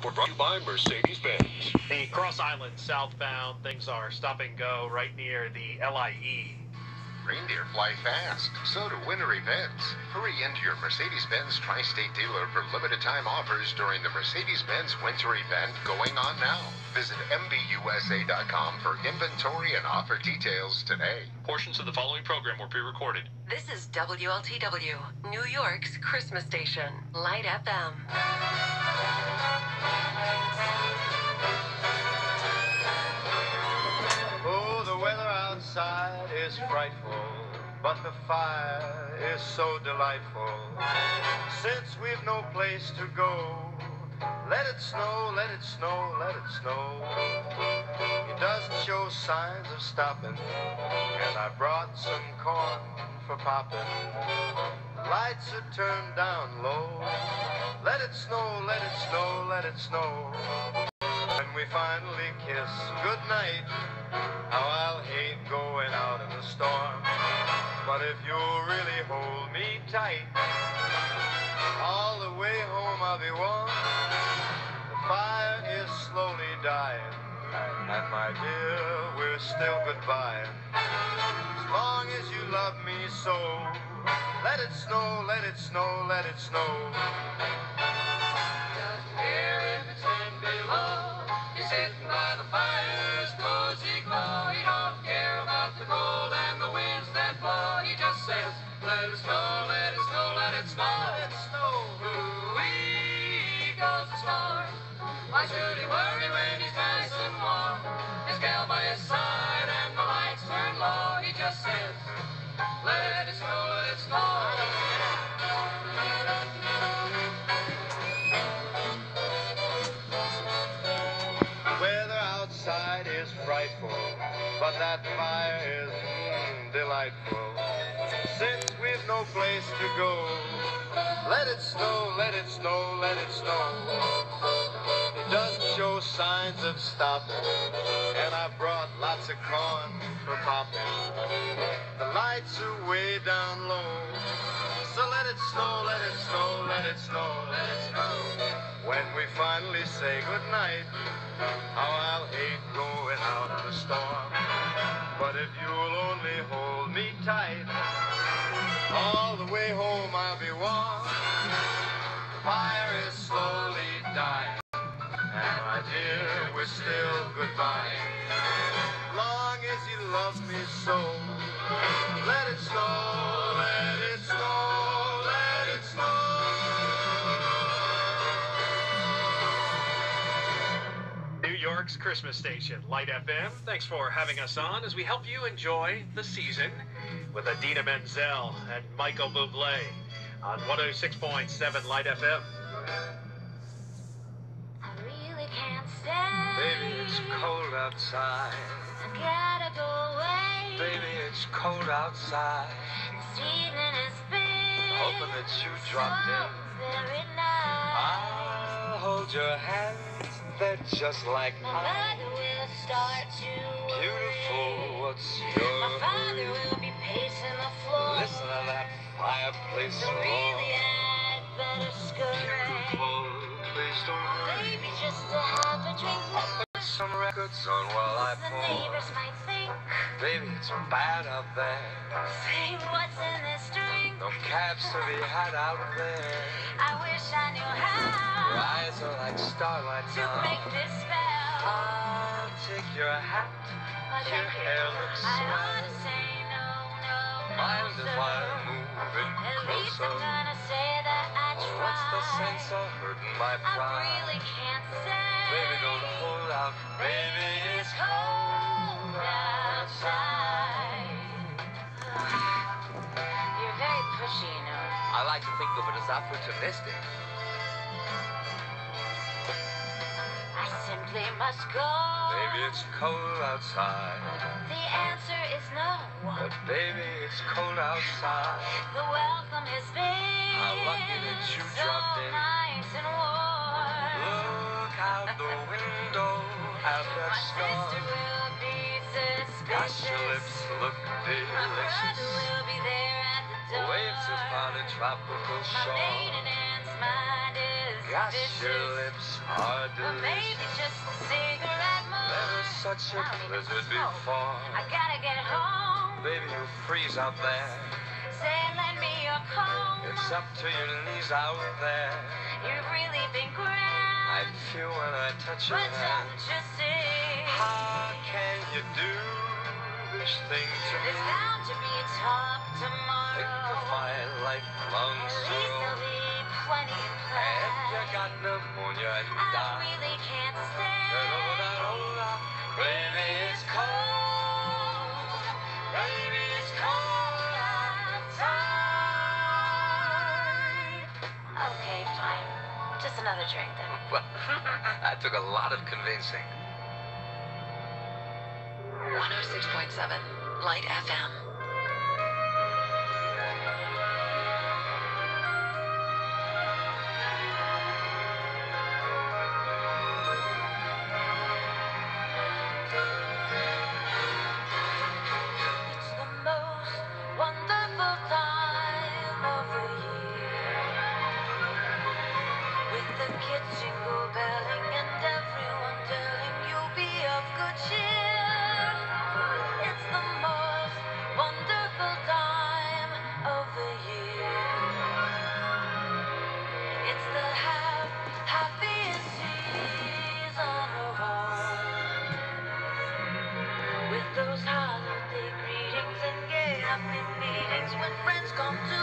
brought to you by Mercedes-Benz. The Cross Island southbound, things are stop and go right near the LIE. Reindeer fly fast, so do winter events. Hurry into your Mercedes-Benz Tri-State dealer for limited time offers during the Mercedes-Benz winter event going on now. Visit MBUSA.com for inventory and offer details today. Portions of the following program were pre-recorded. This is WLTW, New York's Christmas station, Lite FM. But the fire is so delightful. Since we've no place to go, let it snow, let it snow, let it snow. It doesn't show signs of stopping, and I brought some corn for popping. Lights are turned down low. Let it snow, let it snow, let it snow. We finally kiss goodnight, how I'll hate going out in the storm. But if you'll really hold me tight, all the way home I'll be warm. The fire is slowly dying, and my dear, we're still goodbye. As long as you love me so, let it snow, let it snow, let it snow. Just here is delightful. Since we've no place to go, let it snow, let it snow, let it snow. It doesn't show signs of stopping, and I brought lots of corn for popping. The lights are way down low, so let it snow, let it snow, let it snow, let it snow. When we finally say goodnight, how I'll hate going out in the storm. But if you'll only hold me tight, all the way home I'll be warm. Fire is New Christmas station, Lite FM. Thanks for having us on as we help you enjoy the season with Idina Menzel and Michael Bublé on 106.7 Lite FM. I really can't stay. Baby, it's cold outside. I gotta go away. Baby, it's cold outside. This evening has been Hoping that you dropped so in. very nice. I'll hold your hands. They're just like My mother will start to Beautiful. what's What's My father will be pacing the floor. Listen to that fireplace So roar. really, I'd better scurry. Please don't hurry. Maybe just to have a drink. I'll put some records on while I The pour. neighbors might think, Baby, it's bad out there. say what's in this drink. No cabs to be had out there. I like starlight to now. break this spell. I'll take your hat. Oh, but Your thank you. hair looks I ought to say no, no, no, Mind if sir. I'm moving At least? I'm gonna say that I Oh, tried. what's the sense of hurting my pride? I really can't say. Baby, don't hold out. Baby, it's cold outside. You're very pushy, you know. I like to think of it as opportunistic. Simply must go. Baby, it's cold outside. The answer is no. But baby, it's cold outside. The welcome has been How lucky that you so dropped in. nice and warm. Look out the window at that My sister will be Gosh, your lips look delicious. My brother will be there at the door. Waves upon a tropical My shore. maiden aunt's mind is Gosh, vicious. your lips are delicious. Such a I blizzard before. I gotta get home. Baby, you freeze out there. Say, lend me your comb. It's up to your knees out there. You've really been grand. I feel when I touch your But hand. don't you see? How can you do this thing to me? There's bound to be a talk tomorrow. Think of my lifelong At least sorrow. there'll be plenty of If you got pneumonia and I die. really can't Da-da-da-da-da. Took a lot of convincing. 106.7 Lite FM. Happy meetings when friends come to